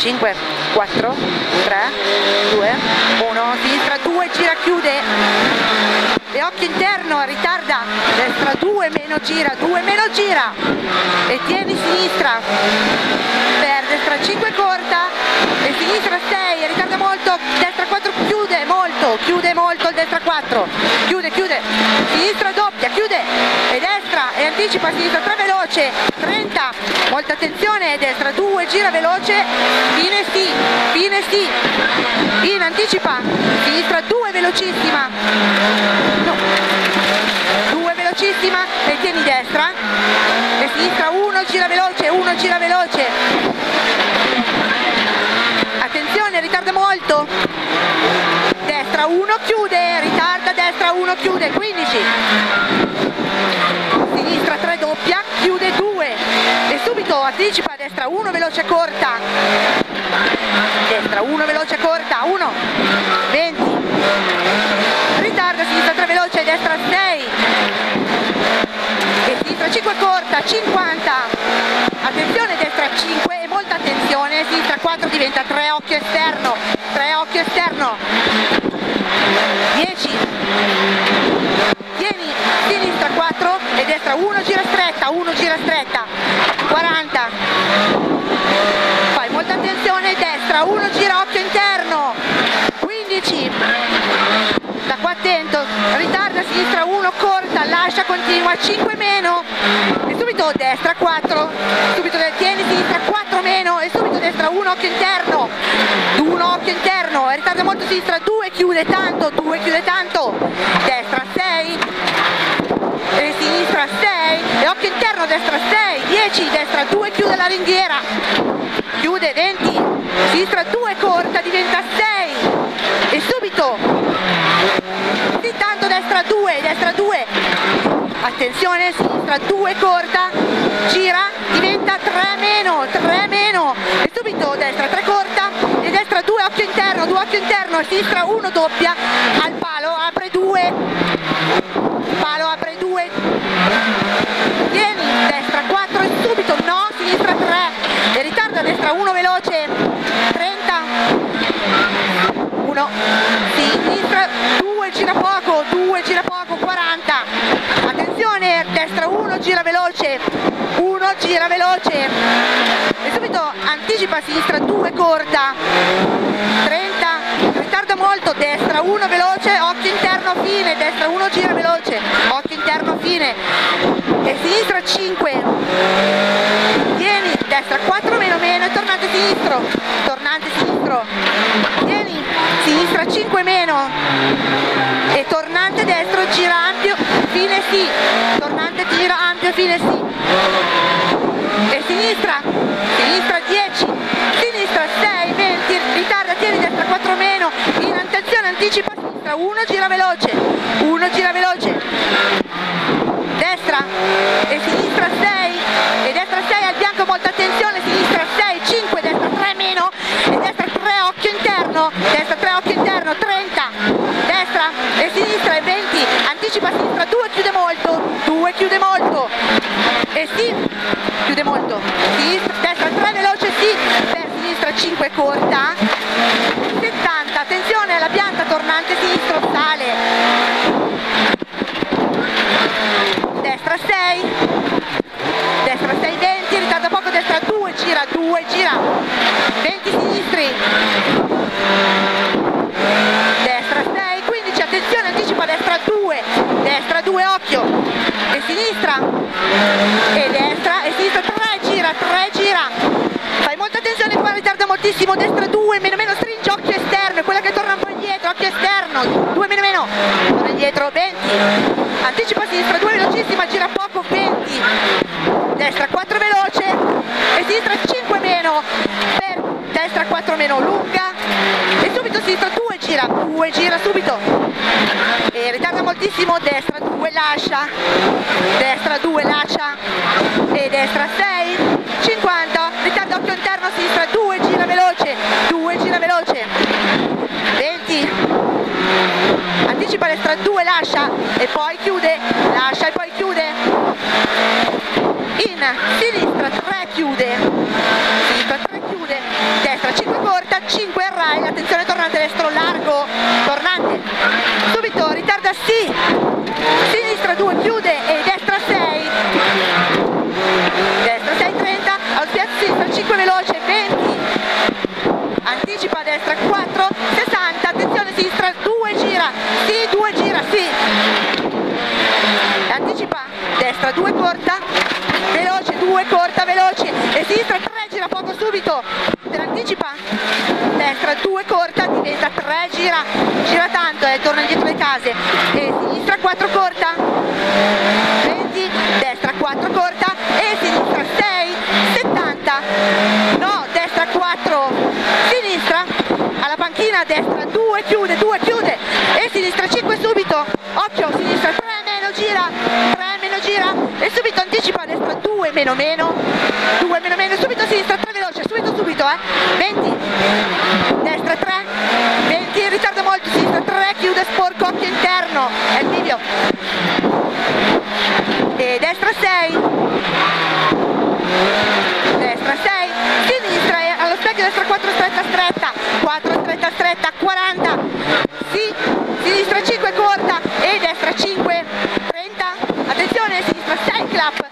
5 4 3 2 1 sinistra 2 gira chiude. E occhio interno ritarda destra 2 meno gira 2 meno gira. E tieni sinistra per destra 5 corta. E sinistra 6 ritarda molto destra 4 chiude molto chiude molto il destra 4 chiude chiude sinistra doppia chiude. E destra anticipa sinistra 3 veloce 30 molta attenzione destra 2 gira veloce fine sì fine sì in anticipa sinistra 2 velocissima no. 2 velocissima e tieni destra e sinistra 1 gira veloce 1 gira veloce attenzione ritarda molto destra 1 chiude destra 1 chiude 15 sinistra 3 doppia chiude 2 e subito anticipa destra 1 veloce corta. Destra 1 veloce corta 1 20 ritarda sinistra 3 veloce destra 6 e sinistra 5 corta 50 attenzione destra 5 e molta attenzione sinistra 4 diventa 3 occhio esterno 3 occhio esterno 10 tieni sinistra 4 e destra 1 gira stretta 1 gira stretta. 40 fai molta attenzione destra 1 gira occhio interno. 15 da qua attento. Ritarda sinistra 1 corta lascia continua 5 meno. E subito destra 4 subito tieni sinistra 4 meno. E subito destra 1 occhio interno. 1 occhio interno sinistra 2 chiude tanto 2 chiude tanto. Destra 6 e sinistra 6 e occhio interno destra 6 10 destra 2 chiude la ringhiera. Chiude 20 sinistra 2 corta diventa 6 e subito di tanto destra 2 destra 2 attenzione sinistra 2 corta gira diventa 3 meno 3 meno. E subito destra 3 corta. E destra 2 occhio interno 2 occhio interno. Sinistra 1 doppia. Al palo apre 2 palo apre 2 tieni destra 4 e subito no sinistra 3 e ritarda destra 1 veloce. 30 1 sinistra 2 gira poco 2 gira poco 40 attenzione destra 1 gira veloce. 1 gira veloce. E subito anticipa sinistra 2 corta. 30 ritarda molto destra 1 veloce occhio interno fine. Destra 1 gira veloce occhio interno fine. E sinistra 5 tieni destra 4 meno meno e tornante sinistro. Tornante sinistro. Tieni sinistra 5 meno. E tornante destro gira ampio fine sì tornante gira ampio fine sì. E sinistra sinistra 10 sinistra 6 20 ritarda tieni destra 4 meno in attenzione anticipa sinistra 1 gira veloce 1 gira veloce. Destra e sinistra 6 e destra 6 al bianco molta attenzione sinistra 6 5 destra 3 meno e destra 3 occhio interno destra 3 occhio interno 30 destra e sinistra e 20 anticipa sinistra 2 2 chiude molto. E sì chiude molto. Sinistra, destra 3 veloce sì. Per sinistra 5 corta. 70 attenzione alla pianta tornante sinistro sale. Destra 6 destra 6 20 ritarda poco destra 2 gira 2 gira. 20 sinistri destra 6 15 attenzione anticipa destra 2 destra 2 occhio e sinistra. E destra e sinistra 3 gira 3 gira. Fai molta attenzione qua ritarda moltissimo. Destra 2 meno meno stringe occhio esterno quella che torna un po' indietro occhio esterno 2 meno meno torna indietro 20 anticipa sinistra 2 velocissima gira poco 20 destra 4 veloce. E sinistra 5 meno. Per destra 4 meno lunga gira 2 gira subito. E ritarda moltissimo destra 2 lascia. Destra 2 lascia. E destra 6 50 ritarda occhio interno sinistra 2 gira veloce. 2 gira veloce. 20 anticipa destra 2 lascia. E poi chiude lascia e poi chiude. In sinistra 3 chiude. Sinistra 3 chiude. Destra 5 il rail, attenzione tornante destro largo, tornante, subito ritarda sì, sinistra 2 chiude e destra 6, destra 6 30, allo spiazzo sinistra 5 veloce 20, anticipa destra 4, 60, attenzione sinistra 2 gira, sì 2 gira, sì, anticipa destra 2 corta, veloce 2 corta, veloce. E sinistra 3 gira poco subito, destra 2 corta, diventa 3 gira, gira tanto e eh, torna indietro le case. E sinistra 4 corta, 20, destra 4 corta. E sinistra 6, 70, no, destra 4, sinistra, alla panchina destra 2 chiude, 2 chiude e sinistra 5 subito, occhio, sinistra 3 meno gira, 3 meno gira subito anticipa destra 2 meno meno, 2 meno meno, subito sinistra 3 veloce, subito subito eh, 20, destra 3, 20, ritarda molto, sinistra 3, chiude sporco, occhio interno, è il video, e destra 6, destra 6, sinistra e allo specchio destra 4 stretta stretta, 4 stretta stretta, 40, sì, sinistra 5 corta e destra 5, 30, attenzione, sinistra 6 clap,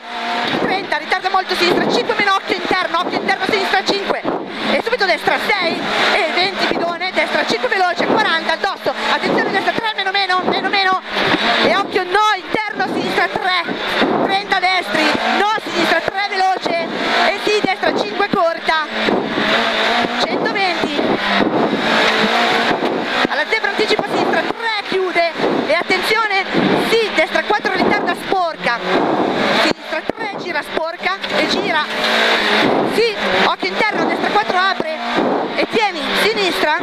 30, ritarda molto sinistra, 5 meno occhio interno, occhio interno sinistra 5 e subito destra 6 e 20 bidone, destra 5 veloce, 40 addosso, attenzione destra 3 meno meno, meno meno e occhio no interno sinistra 3, 30 destri, no sinistra 3 veloce e sì destra 5 corta, 120 alla zebra anticipa sinistra 3 chiude e attenzione sì destra 4 ritarda sporca sinistra 3 gira sporca gira sì occhio interno destra 4 apre. E tieni sinistra.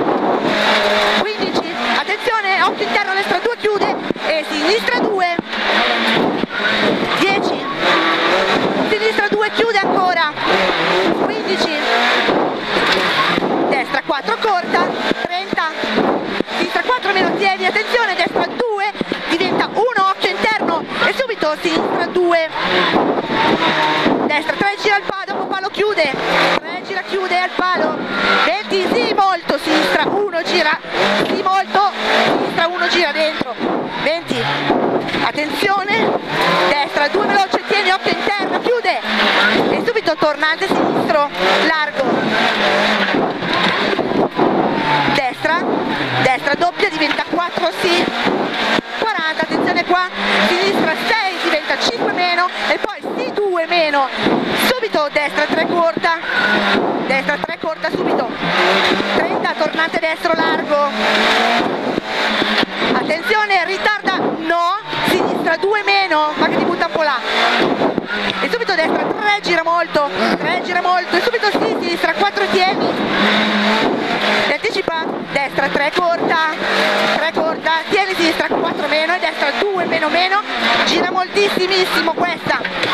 15 attenzione occhio interno destra 2 chiude. E sinistra 2 10 sinistra 2 chiude ancora. 15 destra 4 corta. 30 sinistra 4 meno tieni. Attenzione destra 2 diventa 1 occhio interno. E subito sinistra 2 destra 3 gira al palo dopo palo chiude 3 gira chiude al palo 20 sì molto sinistra 1 gira sì molto sinistra 1 gira dentro 20 attenzione destra 2 veloce tieni occhio interno chiude e subito tornante sinistro largo destra destra doppia diventa 4 sì 40 attenzione qua sinistra 6 diventa 5 meno e poi sì 2 meno subito destra 3 corta. Destra 3 corta subito. 30 tornante destro largo. Attenzione ritarda. No sinistra 2 meno. Ma che ti butta un po' là. E subito destra 3 gira molto. 3 gira molto. E subito sì sinistra 4 tieni. E anticipa. Destra 3 corta. 3 corta. Tieni sinistra 4 meno. E destra 2 meno meno. Gira moltissimissimo questa